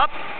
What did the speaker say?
Up.